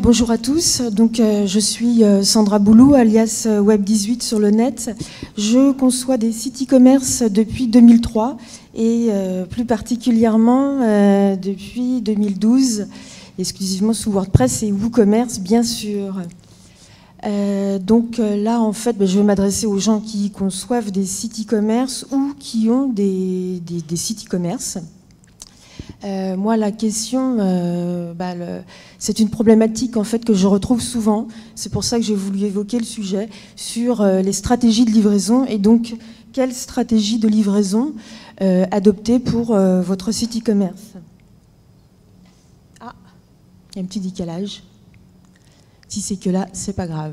bonjour à tous. Donc, euh, je suis euh, Sandra Boulou, alias euh, Web18 sur le net. Je conçois des sites e-commerce depuis 2003 et plus particulièrement depuis 2012, exclusivement sous WordPress et WooCommerce, bien sûr. donc là, en fait, ben, je vais m'adresser aux gens qui conçoivent des sites e-commerce ou qui ont des sites e-commerce. Euh, moi, la question, euh, bah, c'est une problématique en fait que je retrouve souvent. C'est pour ça que j'ai voulu évoquer le sujet sur euh, les stratégies de livraison et donc quelle stratégie de livraison adopter pour votre site e-commerce. Ah, il y a un petit décalage. Si c'est que là, c'est pas grave.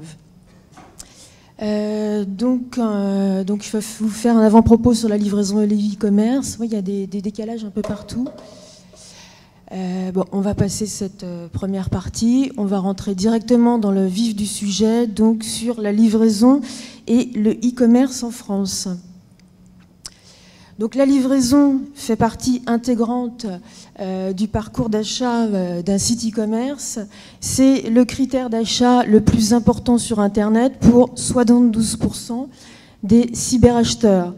donc, donc, je vais vous faire un avant-propos sur la livraison et l'e-commerce. il y a des, décalages un peu partout. Euh, bon, on va passer cette euh, première partie. On va rentrer directement dans le vif du sujet, donc sur la livraison et le e-commerce en France. Donc la livraison fait partie intégrante euh, du parcours d'achat d'un site e-commerce. C'est le critère d'achat le plus important sur Internet pour 72% des cyberacheteurs.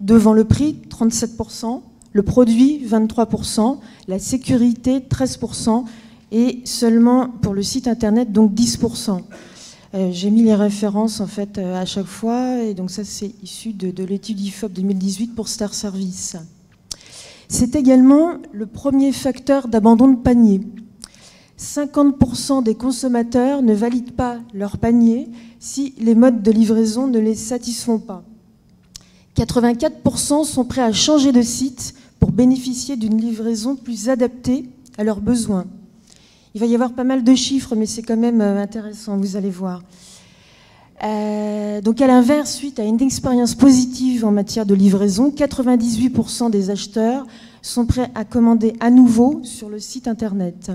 Devant le prix, 37%, le produit 23%, la sécurité 13% et seulement pour le site internet donc 10%. Euh, j'ai mis les références en fait euh, à chaque fois et donc ça c'est issu de, l'étude IFOP 2018 pour Star Service. C'est également le premier facteur d'abandon de panier. 50% des consommateurs ne valident pas leur panier si les modes de livraison ne les satisfont pas. 84% sont prêts à changer de site pour bénéficier d'une livraison plus adaptée à leurs besoins. Il va y avoir pas mal de chiffres, mais c'est quand même euh, intéressant, vous allez voir. Euh, donc à l'inverse, suite à une expérience positive en matière de livraison, 98% des acheteurs sont prêts à commander à nouveau sur le site Internet.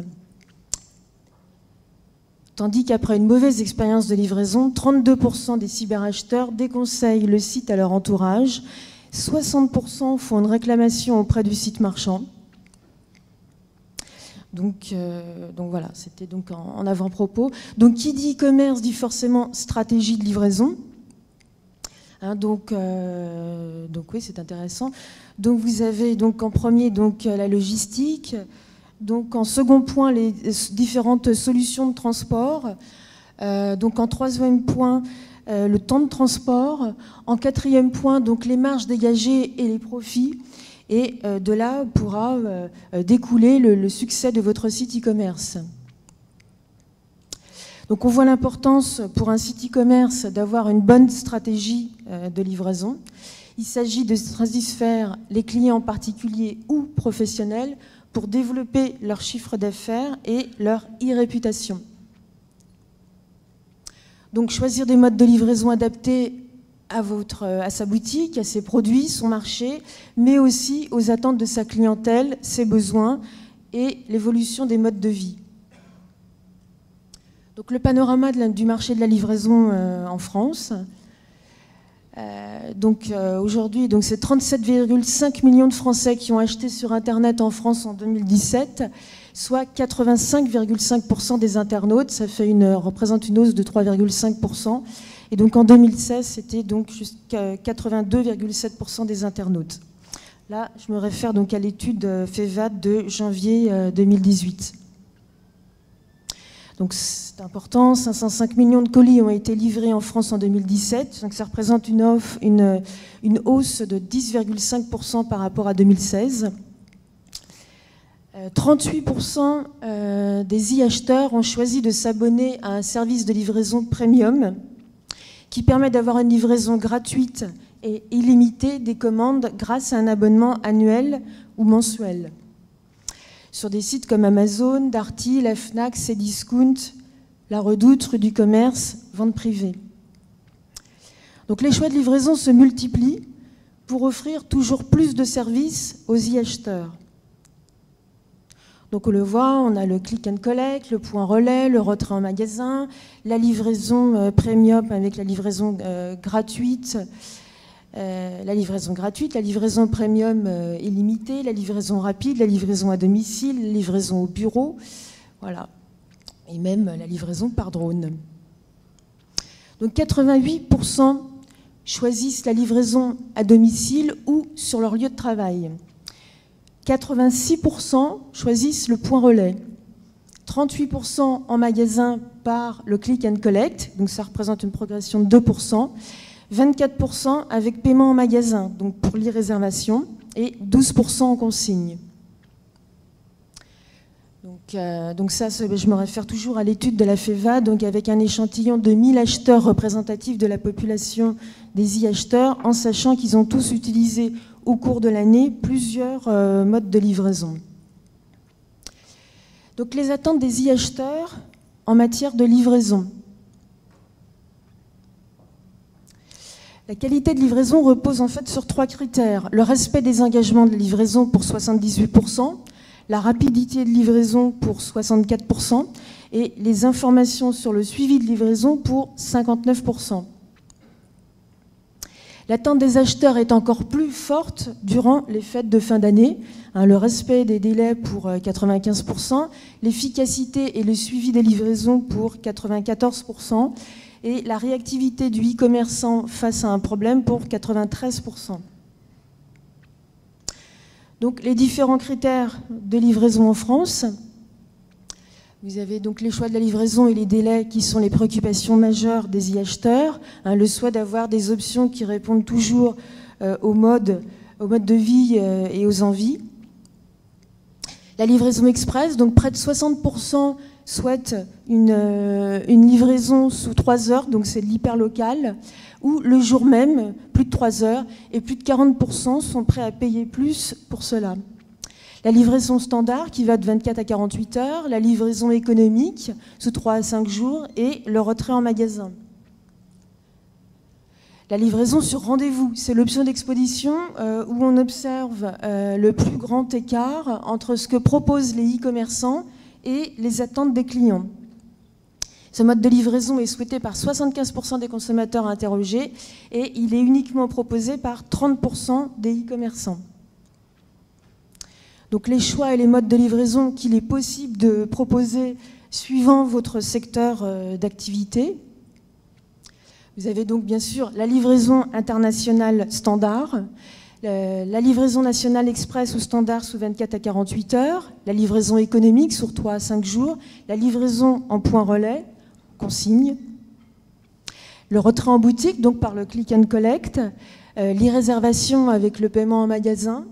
Tandis qu'après une mauvaise expérience de livraison, 32% des cyberacheteurs déconseillent le site à leur entourage 60% font une réclamation auprès du site marchand. Donc, euh, voilà, c'était donc en, avant-propos. Donc qui dit e-commerce dit forcément stratégie de livraison. Hein, donc, euh, donc oui, c'est intéressant. Donc vous avez donc en premier donc la logistique. Donc en second point les différentes solutions de transport. Euh, donc en troisième point euh, le temps de transport. En quatrième point, donc les marges dégagées et les profits. Et euh, de là pourra euh, découler le, succès de votre site e-commerce. Donc on voit l'importance pour un site e-commerce d'avoir une bonne stratégie de livraison. Il s'agit de satisfaire les clients particuliers ou professionnels pour développer leur chiffre d'affaires et leur e-réputation. Donc choisir des modes de livraison adaptés à, sa boutique, à ses produits, son marché, mais aussi aux attentes de sa clientèle, ses besoins et l'évolution des modes de vie. Donc le panorama du marché de la livraison euh, en France. Euh, donc euh, aujourd'hui, donc c'est 37,5 millions de Français qui ont acheté sur Internet en France en 2017 soit 85,5% des internautes. Ça fait une, représente une hausse de 3,5%. Et donc en 2016, c'était donc jusqu'à 82,7% des internautes. Là, je me réfère donc à l'étude euh, FEVAD de janvier 2018. Euh, donc c'est important, 505 millions de colis ont été livrés en France en 2017, donc ça représente une, hausse de 10,5% par rapport à 2016. 38% euh, euh, des e-acheteurs ont choisi de s'abonner à un service de livraison premium qui permet d'avoir une livraison gratuite et illimitée des commandes grâce à un abonnement annuel ou mensuel. Sur des sites comme Amazon, Darty, la Fnac, Cdiscount, La Redoute, Rue du Commerce, Vente privée. Donc les choix de livraison se multiplient pour offrir toujours plus de services aux e-acheteurs. Donc on le voit, on a le click and collect, le point relais, le retrait en magasin, la livraison euh, premium avec la livraison euh, gratuite, euh, la livraison gratuite, la livraison premium illimitée, la livraison rapide, la livraison à domicile, la livraison au bureau. Voilà. et même la livraison par drone. Donc 88% choisissent la livraison à domicile ou sur leur lieu de travail. 86% choisissent le point relais. 38% en magasin par le click and collect, donc ça représente une progression de 2%. 24% avec paiement en magasin, donc pour l'e-réservation, et 12% en consigne. Donc, euh, donc, ça, je me réfère toujours à l'étude de la FEVA, donc avec un échantillon de 1000 acheteurs représentatifs de la population des e-acheteurs, en sachant qu'ils ont tous utilisé au cours de l'année plusieurs euh, modes de livraison. Donc les attentes des e-acheteurs en matière de livraison. La qualité de livraison repose en fait sur trois critères. Le respect des engagements de livraison pour 78%, la rapidité de livraison pour 64% et les informations sur le suivi de livraison pour 59%. L'attente des acheteurs est encore plus forte durant les fêtes de fin d'année. Hein, le respect des délais pour 95%, euh, l'efficacité et le suivi des livraisons pour 94%, et la réactivité du e-commerçant face à un problème pour 93%. Donc les différents critères de livraison en France. Vous avez donc les choix de la livraison et les délais qui sont les préoccupations majeures des e-acheteurs. Hein, le choix d'avoir des options qui répondent toujours euh, au, mode, de vie euh, et aux envies. La livraison express, donc près de 60% souhaitent euh, une, livraison sous 3 heures, donc c'est l'hyperlocal, ou le jour même, plus de 3 heures, et plus de 40% sont prêts à payer plus pour cela. La livraison standard qui va de 24 à 48 heures, la livraison économique sous 3 à 5 jours et le retrait en magasin. La livraison sur rendez-vous, c'est l'option d'exposition euh, où on observe euh, le plus grand écart entre ce que proposent les e-commerçants et les attentes des clients. Ce mode de livraison est souhaité par 75% des consommateurs interrogés et il est uniquement proposé par 30% des e-commerçants. Donc les choix et les modes de livraison qu'il est possible de proposer suivant votre secteur euh, d'activité. Vous avez donc bien sûr la livraison internationale standard, la livraison nationale express ou standard sous 24 à 48 heures, la livraison économique sur 3 à 5 jours, la livraison en point relais, consigne, le retrait en boutique, donc par le click and collect, euh, l'e-réservation avec le paiement en magasin,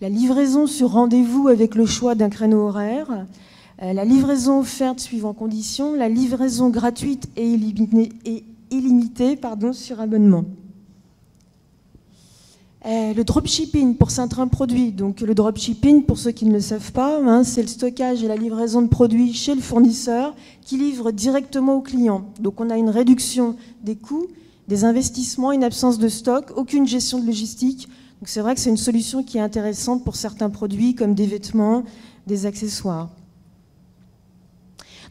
la livraison sur rendez-vous avec le choix d'un créneau horaire, euh, la livraison offerte suivant conditions, la livraison gratuite et illimitée, sur abonnement. Euh, le dropshipping pour certains produits. Donc le dropshipping, pour ceux qui ne le savent pas, hein, c'est le stockage et la livraison de produits chez le fournisseur qui livre directement au client. Donc on a une réduction des coûts, des investissements, une absence de stock, aucune gestion de logistique. Donc c'est vrai que c'est une solution qui est intéressante pour certains produits comme des vêtements, des accessoires.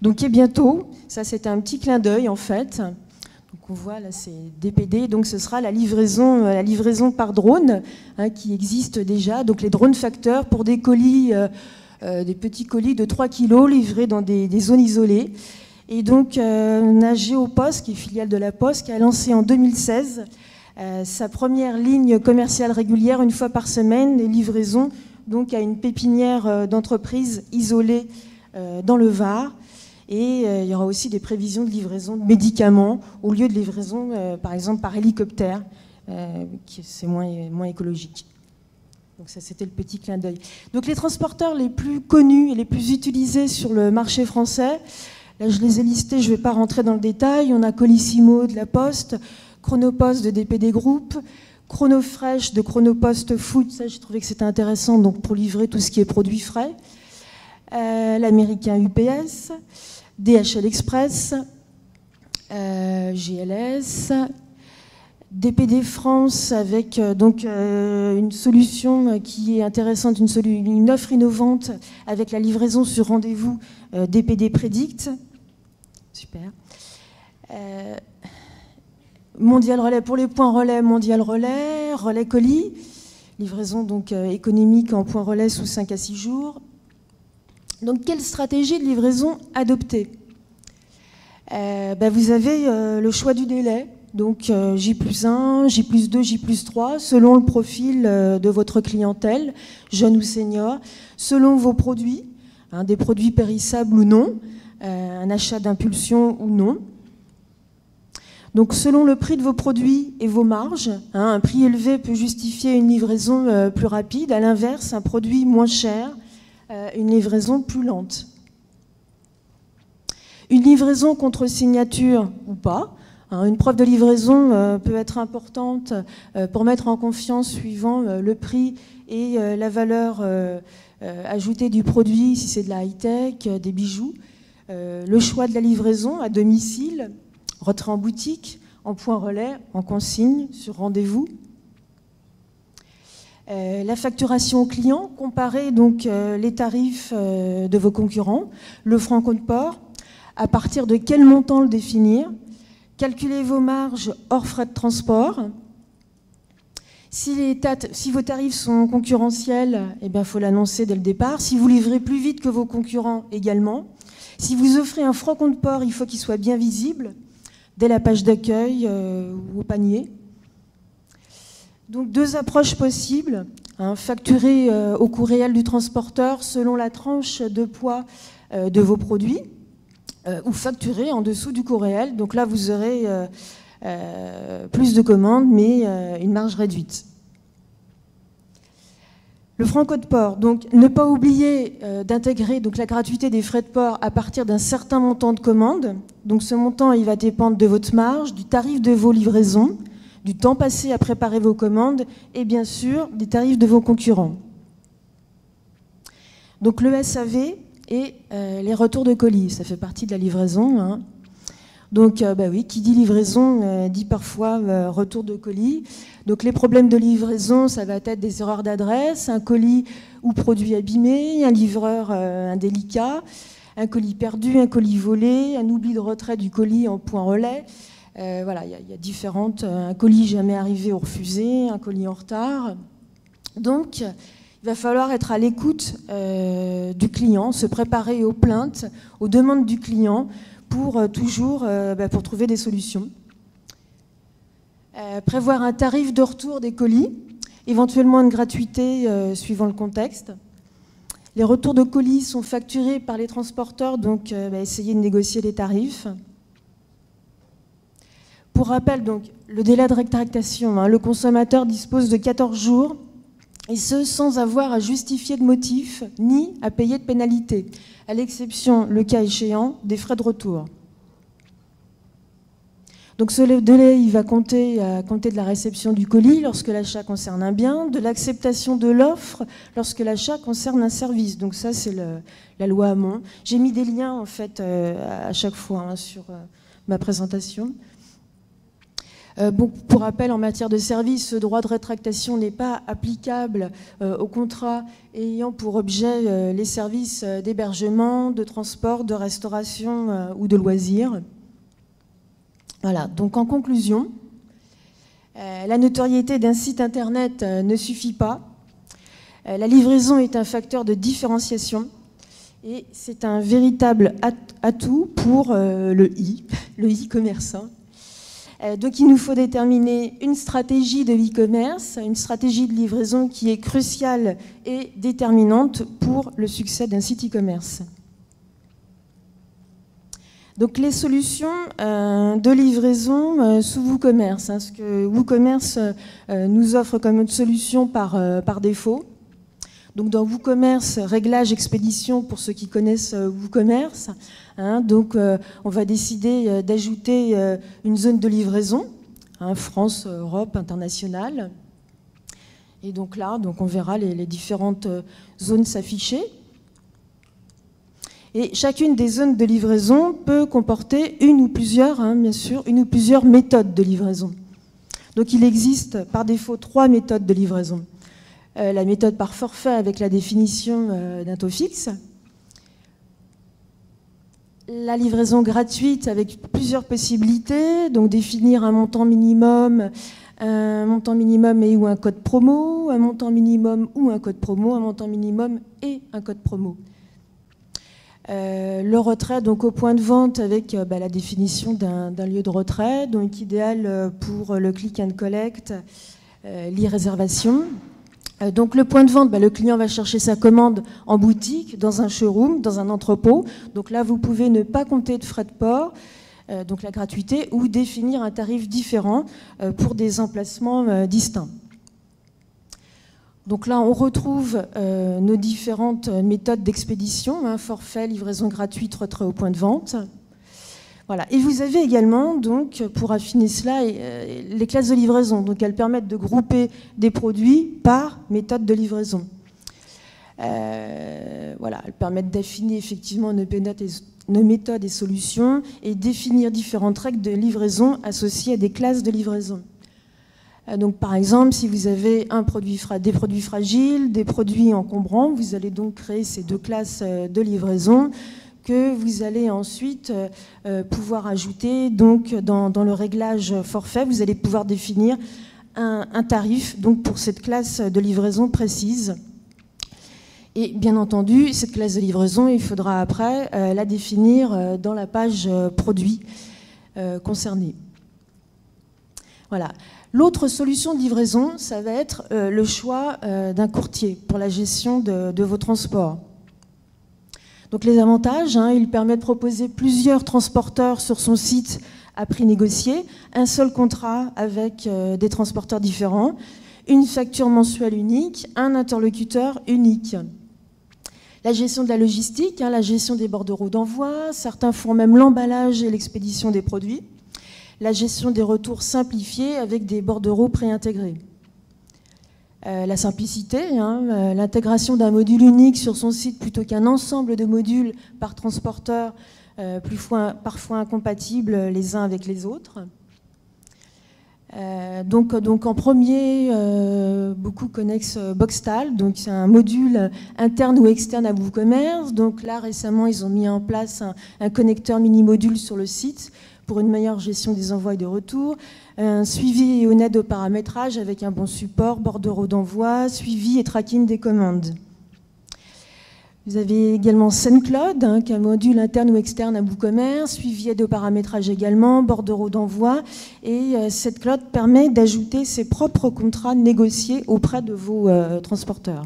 Donc et bientôt, ça c'était un petit clin d'œil en fait, on voit là, c'est DPD, donc ce sera la livraison, euh, la livraison par drone hein, qui existe déjà. Donc les drones facteurs pour des colis, euh, euh, des petits colis de 3 kg livrés dans des, zones isolées. Et donc on a Géopost, qui est filiale de la Poste, qui a lancé en 2016 sa première ligne commerciale régulière une fois par semaine, des livraisons donc à une pépinière d'entreprise isolée dans le Var. Et euh, il y aura aussi des prévisions de livraison de médicaments au lieu de livraison, euh, par exemple, par hélicoptère, euh, qui c'est moins, moins écologique. Donc ça, c'était le petit clin d'œil. Donc les transporteurs les plus connus et les plus utilisés sur le marché français, là je les ai listés, je ne vais pas rentrer dans le détail. On a Colissimo de la Poste, Chronopost de DPD Group, Chronofresh de Chronopost Food, ça j'ai trouvé que c'était intéressant donc pour livrer tout ce qui est produit frais. L'américain UPS, DHL Express, euh, GLS, DPD France avec euh, donc euh, une solution qui est intéressante, une, une, offre innovante avec la livraison sur rendez-vous DPD Predict. Super. Mondial Relais pour les points relais, Mondial Relais, Relais Colis, livraison donc économique en points relais sous 5 à 6 jours. Donc quelle stratégie de livraison adopter? Bah, vous avez le choix du délai. Donc J plus 1, J plus 2, J plus 3, selon le profil de votre clientèle, jeune ou senior, selon vos produits, hein, des produits périssables ou non, un achat d'impulsion ou non. Donc selon le prix de vos produits et vos marges, hein, un prix élevé peut justifier une livraison euh, plus rapide, à l'inverse, un produit moins cher, euh, une livraison plus lente. Une livraison contre signature ou pas, hein, une preuve de livraison euh, peut être importante pour mettre en confiance suivant le prix et la valeur ajoutée du produit, si c'est de la high-tech, des bijoux. le choix de la livraison à domicile, retrait en boutique, en point relais, en consigne, sur rendez-vous. Euh, la facturation au client, comparer donc euh, les tarifs euh, de vos concurrents, le franc compte port, à partir de quel montant le définir, calculer vos marges hors frais de transport. Si, vos tarifs sont concurrentiels, il eh faut l'annoncer dès le départ. Si vous livrez plus vite que vos concurrents également. Si vous offrez un franc compte port, il faut qu'il soit bien visible dès la page d'accueil euh, ou au panier. Donc deux approches possibles. Hein, facturer euh, au coût réel du transporteur selon la tranche de poids euh, de vos produits ou facturer en dessous du coût réel. Donc là, vous aurez plus de commandes, mais une marge réduite. Le franco de port, donc ne pas oublier euh, d'intégrer la gratuité des frais de port à partir d'un certain montant de commande. Donc ce montant, il va dépendre de votre marge, du tarif de vos livraisons, du temps passé à préparer vos commandes et bien sûr des tarifs de vos concurrents. Donc le SAV et euh, les retours de colis, ça fait partie de la livraison. Hein. Donc, euh, bah oui, qui dit livraison euh, dit parfois euh, retour de colis. Donc, les problèmes de livraison, ça va être des erreurs d'adresse, un colis ou produit abîmé, un livreur indélicat, un colis perdu, un colis volé, un oubli de retrait du colis en point relais. voilà, il y, a différentes. un colis jamais arrivé ou refusé, un colis en retard. Donc, il va falloir être à l'écoute du client, se préparer aux plaintes, aux demandes du client pour euh, toujours euh, bah, pour trouver des solutions. Euh, prévoir un tarif de retour des colis, éventuellement une gratuité suivant le contexte. Les retours de colis sont facturés par les transporteurs, donc bah, essayez de négocier les tarifs. Pour rappel, le délai de rétractation, hein, le consommateur dispose de 14 jours, et ce sans avoir à justifier de motif ni à payer de pénalité à l'exception, le cas échéant, des frais de retour. Donc ce délai, il va compter, compter de la réception du colis lorsque l'achat concerne un bien, de l'acceptation de l'offre lorsque l'achat concerne un service. Donc ça, c'est la loi Hamon. J'ai mis des liens, en fait, euh, à chaque fois hein, sur euh, ma présentation. Euh, pour rappel, en matière de service, ce droit de rétractation n'est pas applicable euh, aux contrats ayant pour objet euh, les services d'hébergement, de transport, de restauration ou de loisirs. Voilà, donc en conclusion, la notoriété d'un site Internet ne suffit pas. La livraison est un facteur de différenciation et c'est un véritable atout pour le e, le e-commerçant. Euh, donc il nous faut déterminer une stratégie de e-commerce, une stratégie de livraison qui est cruciale et déterminante pour le succès d'un site e-commerce. Donc les solutions euh, de livraison euh, sous WooCommerce, hein, ce que WooCommerce nous offre comme solution par défaut. Donc dans WooCommerce, réglage expédition pour ceux qui connaissent WooCommerce, Hein, donc, euh, on va décider euh, d'ajouter euh, une zone de livraison, hein, France, Europe, internationale. Et donc là, on verra les, différentes zones s'afficher. Et chacune des zones de livraison peut comporter une ou plusieurs, hein, bien sûr, une ou plusieurs méthodes de livraison. Donc il existe par défaut trois méthodes de livraison. La méthode par forfait avec la définition d'un taux fixe, la livraison gratuite avec plusieurs possibilités, donc définir un montant minimum, un montant minimum et ou un code promo, un montant minimum ou un code promo, un montant minimum et un code promo. le retrait donc au point de vente avec bah, la définition d'un lieu de retrait, donc idéal pour le click and collect, l'e-réservation. Donc le point de vente, bah, le client va chercher sa commande en boutique, dans un showroom, dans un entrepôt. Donc là, vous pouvez ne pas compter de frais de port. Euh, donc la gratuité, ou définir un tarif différent euh, pour des emplacements euh, distincts. Donc là, on retrouve nos différentes méthodes d'expédition, hein, forfait, livraison gratuite, retrait au point de vente. Voilà. Et vous avez également, donc, pour affiner cela, les classes de livraison. Donc elles permettent de grouper des produits par méthode de livraison. voilà, elles permettent d'affiner effectivement nos méthodes et solutions et définir différentes règles de livraison associées à des classes de livraison. Euh, par exemple, si vous avez des produits fragiles, des produits encombrants, vous allez donc créer ces deux classes euh, de livraison que vous allez ensuite euh, pouvoir ajouter donc dans, le réglage forfait. Vous allez pouvoir définir un, tarif donc pour cette classe de livraison précise. Et bien entendu, cette classe de livraison, il faudra après euh, la définir euh, dans la page euh, produit concernée. Voilà. L'autre solution de livraison, ça va être le choix d'un courtier pour la gestion de, vos transports. Donc les avantages, hein, il permet de proposer plusieurs transporteurs sur son site à prix négocié, un seul contrat avec des transporteurs différents, une facture mensuelle unique, un interlocuteur unique. La gestion de la logistique, hein, la gestion des bordereaux d'envoi, certains font même l'emballage et l'expédition des produits. La gestion des retours simplifiés avec des bordereaux préintégrés. Euh, la simplicité, hein, euh, l'intégration d'un module unique sur son site plutôt qu'un ensemble de modules par transporteur, euh, parfois incompatibles les uns avec les autres. Donc, en premier, beaucoup connaissent Boxtal, donc c'est un module interne ou externe à WooCommerce. Donc là récemment ils ont mis en place un, connecteur mini module sur le site pour une meilleure gestion des envois et de retours, un suivi et honnête de paramétrage avec un bon support, bordereau d'envoi, suivi et tracking des commandes. Vous avez également SendCloud, hein, qui est un module interne ou externe à WooCommerce, suivi de paramétrage également, bordereau d'envoi. Et euh, SendCloud permet d'ajouter ses propres contrats négociés auprès de vos euh, transporteurs.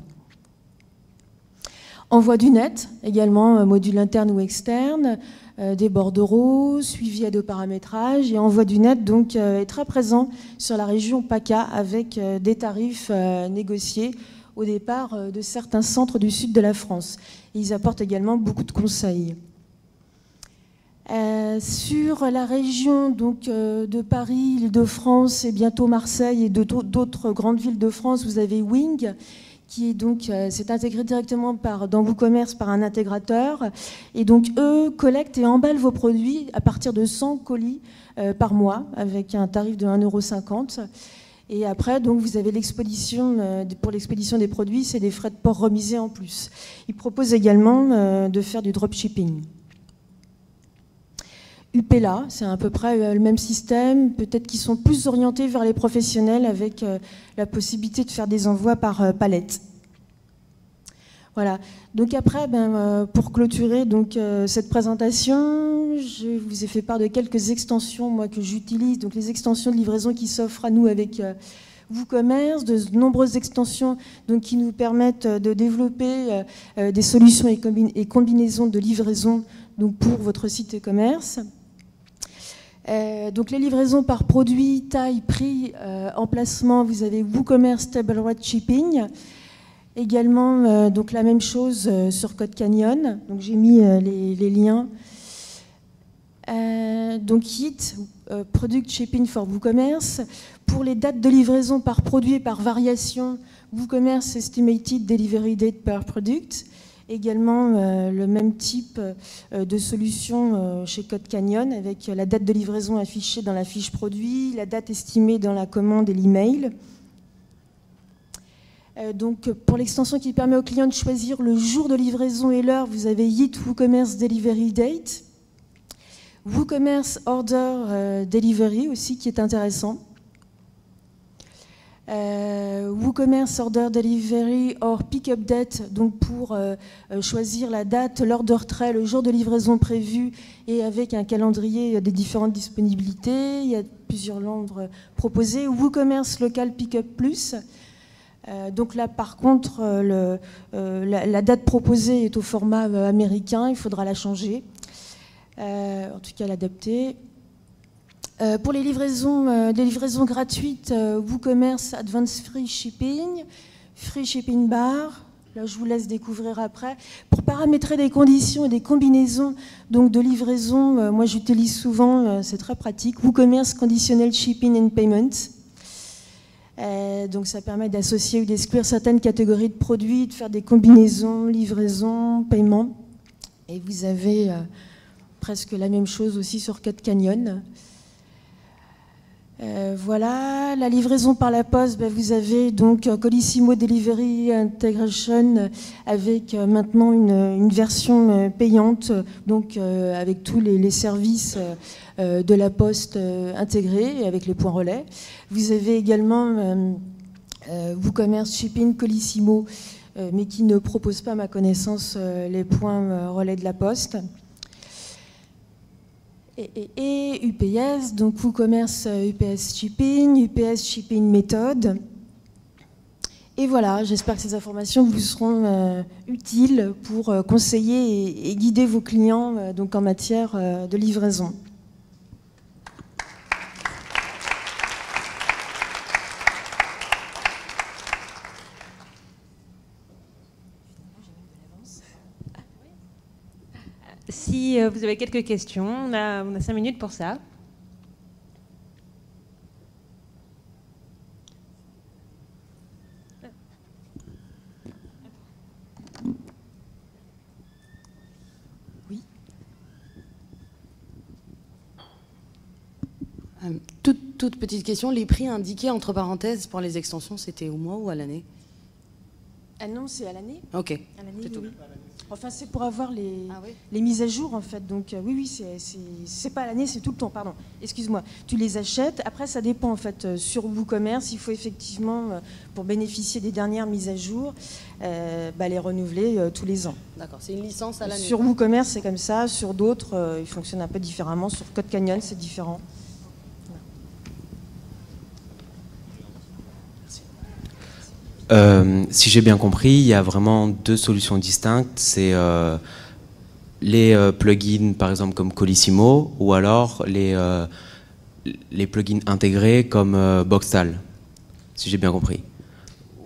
Envoi du net, également un module interne ou externe, euh, des bordereaux, suivi de paramétrage. Et envoi du net donc, est très présent sur la région PACA avec des tarifs négociés au départ euh, de certains centres du sud de la France. ils apportent également beaucoup de conseils. Euh, sur la région donc, euh, de Paris, l'Île-de-France et bientôt Marseille et d'autres grandes villes de France, vous avez Wing qui donc s'est intégré directement par, dans WooCommerce par un intégrateur. Et donc eux collectent et emballent vos produits à partir de 100 colis par mois avec un tarif de 1,50€. Et après, donc, vous avez l'expédition, euh, pour l'expédition des produits, c'est des frais de port remisés en plus. Ils proposent également euh, de faire du dropshipping. UPELA, c'est à peu près euh, le même système, peut-être qu'ils sont plus orientés vers les professionnels avec la possibilité de faire des envois par palette. Voilà. Donc après, ben, euh, pour clôturer euh, cette présentation, je vous ai fait part de quelques extensions moi, que j'utilise. Donc les extensions de livraison qui s'offrent à nous avec euh, WooCommerce, de nombreuses extensions qui nous permettent de développer des solutions et, combinaisons de livraison pour votre site e-commerce. Donc les livraisons par produit, taille, prix, emplacement, vous avez WooCommerce Table Rate Shipping. Également, euh, donc la même chose euh, sur Code Canyon. Donc j'ai mis euh, les, liens. donc HIT, Product Shipping for WooCommerce. Pour les dates de livraison par produit et par variation, WooCommerce Estimated Delivery Date per Product. Également le même type de solution chez Code Canyon avec la date de livraison affichée dans la fiche produit, la date estimée dans la commande et l'email. Euh, donc, pour l'extension qui permet au client de choisir le jour de livraison et l'heure, vous avez YIT WooCommerce Delivery Date. WooCommerce Order euh, Delivery aussi, qui est intéressant. Euh, WooCommerce Order Delivery or Pickup Date, donc pour choisir la date, l'heure de retrait, le jour de livraison prévu et avec un calendrier des différentes disponibilités. Il y a plusieurs langues proposées. WooCommerce Local Pickup Plus. donc là, par contre, la, date proposée est au format américain, il faudra la changer, en tout cas l'adapter. Euh, pour les livraisons, euh, livraisons gratuites, euh, WooCommerce Advanced Free Shipping, Free Shipping Bar, là je vous laisse découvrir après. Pour paramétrer des conditions et des combinaisons donc de livraison, moi j'utilise souvent, c'est très pratique, WooCommerce Conditional Shipping and Payment. donc ça permet d'associer ou d'exclure certaines catégories de produits, de faire des combinaisons, livraison, paiement. Et vous avez presque la même chose aussi sur Cut Canyon. Euh, voilà, la livraison par la poste, ben, vous avez donc Colissimo Delivery Integration avec euh, maintenant une, version euh, payante, donc avec tous les, services de la poste intégrés avec les points relais. Vous avez également WooCommerce Shipping Colissimo, mais qui ne propose pas, à ma connaissance, les points relais de la poste et, UPS, donc WooCommerce UPS Shipping, UPS Shipping Method. Et voilà, j'espère que ces informations vous seront euh, utiles pour euh, conseiller et, guider vos clients euh, donc en matière de livraison. Si euh, vous avez quelques questions, on a, on a cinq minutes pour ça. Oui. Euh, toute, toute, petite question, les prix indiqués entre parenthèses pour les extensions, c'était au mois ou à l'année? Ah non, c'est à l'année. Ok. À l'année, oui. Enfin, c'est pour avoir les, ah les mises à jour, en fait. Donc, euh, oui, oui, c'est pas l'année, c'est tout le temps, pardon. Excuse-moi. Tu les achètes. Après, ça dépend, en fait. Euh, sur WooCommerce, il faut effectivement, euh, pour bénéficier des dernières mises à jour, bah, les renouveler tous les ans. D'accord, c'est une licence à l'année. Sur WooCommerce, c'est comme ça. Sur d'autres, il fonctionne un peu différemment. Sur Code Canyon, c'est différent. Euh, si j'ai bien compris, il y a vraiment deux solutions distinctes. C'est euh, les euh, plugins, par exemple, comme Colissimo, ou alors les, plugins intégrés comme Boxtal, si j'ai bien compris.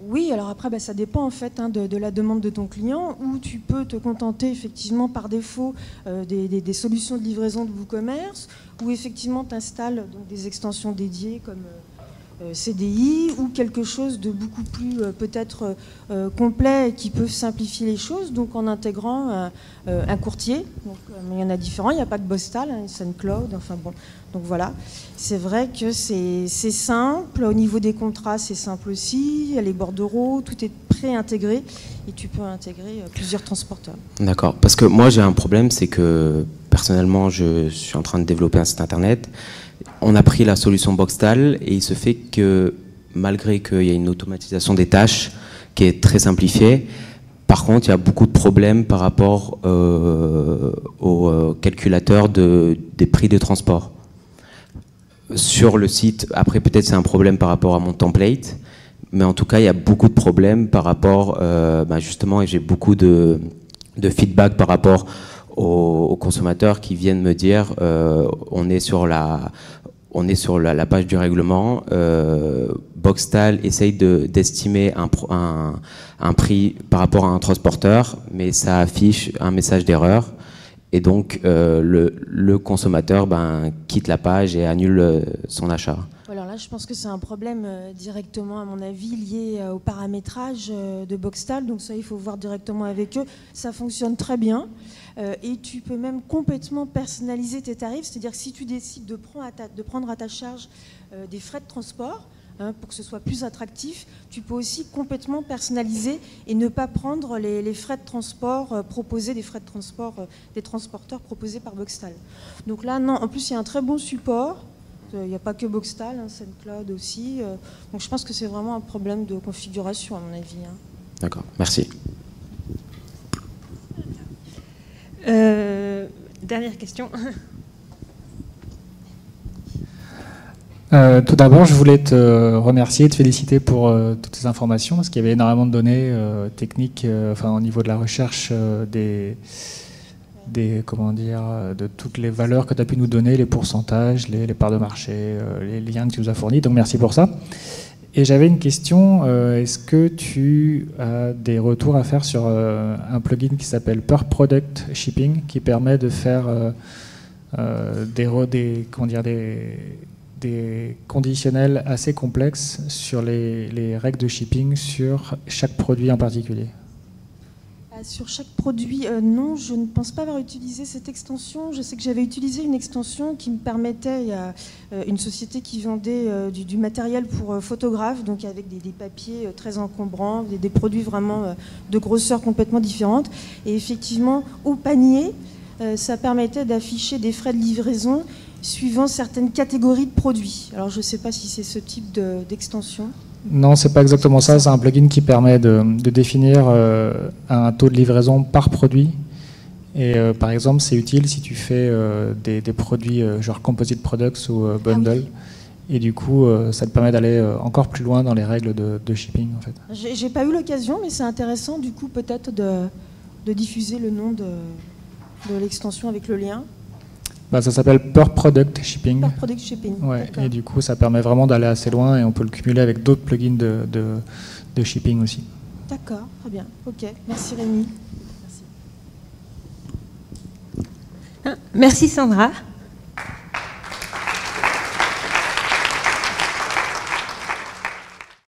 Oui, alors après, bah, ça dépend en fait hein, de, la demande de ton client, ou tu peux te contenter effectivement par défaut des, solutions de livraison de WooCommerce, ou effectivement tu installes des extensions dédiées comme CDI ou quelque chose de beaucoup plus euh, peut-être euh, complet et qui peut simplifier les choses, donc en intégrant un courtier. Donc, il y en a différents, il n'y a pas que Bostal, hein, SunCloud, enfin bon. Donc voilà, c'est vrai que c'est simple. Au niveau des contrats, c'est simple aussi. Il y a les bordereaux, tout est pré-intégré et tu peux intégrer plusieurs transporteurs. D'accord, parce que moi j'ai un problème, c'est que personnellement je suis en train de développer un site internet on a pris la solution Boxtal et il se fait que malgré qu'il y a une automatisation des tâches qui est très simplifiée, par contre, il y a beaucoup de problèmes par rapport euh, au euh, calculateur de, des prix de transport. Sur le site, après peut-être c'est un problème par rapport à mon template, mais en tout cas, il y a beaucoup de problèmes par rapport, euh, bah, justement, et j'ai beaucoup de, feedback par rapport aux, consommateurs qui viennent me dire on est sur la on est sur la, page du règlement. Euh, Boxtal essaye d'estimer un, un, un, prix par rapport à un transporteur, mais ça affiche un message d'erreur. Et donc, euh, le, le, consommateur ben, quitte la page et annule euh, son achat. Alors là, je pense que c'est un problème euh, directement, à mon avis, lié au paramétrage de Boxtal. Donc ça, il faut voir directement avec eux. Ça fonctionne très bien. Euh, et tu peux même complètement personnaliser tes tarifs, c'est-à-dire que si tu décides de prendre à ta, charge euh, des frais de transport, hein, pour que ce soit plus attractif, tu peux aussi complètement personnaliser et ne pas prendre les, frais de transport euh, proposés, des frais de transport des transporteurs proposés par Boxtal. Donc là, non, en plus, il y a un très bon support. Il n'y a pas que Boxtal, hein, SendCloud aussi. Euh, donc je pense que c'est vraiment un problème de configuration, à mon avis. Hein. D'accord, merci. Euh, dernière question. Euh, tout d'abord, je voulais te remercier et te féliciter pour toutes ces informations, parce qu'il y avait énormément de données techniques enfin, au niveau de la recherche des, des, comment dire, de toutes les valeurs que tu as pu nous donner, les pourcentages, les, parts de marché, les liens que tu nous as fournis. Donc merci pour ça. Et j'avais une question, euh, est-ce que tu as des retours à faire sur euh, un plugin qui s'appelle Per Product Shipping, qui permet de faire euh, des, des, comment dire, des, des, conditionnels assez complexes sur les, les règles de shipping sur chaque produit en particulier? Sur chaque produit, euh, non, je ne pense pas avoir utilisé cette extension. Je sais que j'avais utilisé une extension qui me permettait, il euh, une société qui vendait euh, du, matériel pour photographes, donc avec des, papiers très encombrants, des, produits vraiment de grosseur complètement différente. Et effectivement, au panier, ça permettait d'afficher des frais de livraison suivant certaines catégories de produits. Alors je ne sais pas si c'est ce type d'extension. Non, c'est pas exactement ça. C'est un plugin qui permet de, définir euh, un taux de livraison par produit. Et euh, par exemple, c'est utile si tu fais euh, des, produits genre composite products ou bundle. Ah et du coup, ça te permet d'aller encore plus loin dans les règles de, shipping. En fait. J'ai pas eu l'occasion, mais c'est intéressant du coup peut-être de, diffuser le nom de l'extension avec le lien. Bah, ça s'appelle Per Product Shipping. Per Product Shipping. Ouais, et du coup, ça permet vraiment d'aller assez loin et on peut le cumuler avec d'autres plugins de, de, shipping aussi. D'accord, très bien. Ok, merci Rémi. Merci, merci Sandra.